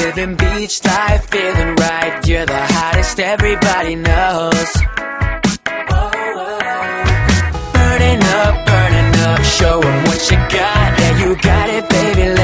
Living beach life, feeling right. You're the hottest, everybody knows. Burning up, burning up, show 'em what you got. Yeah, you got it, baby.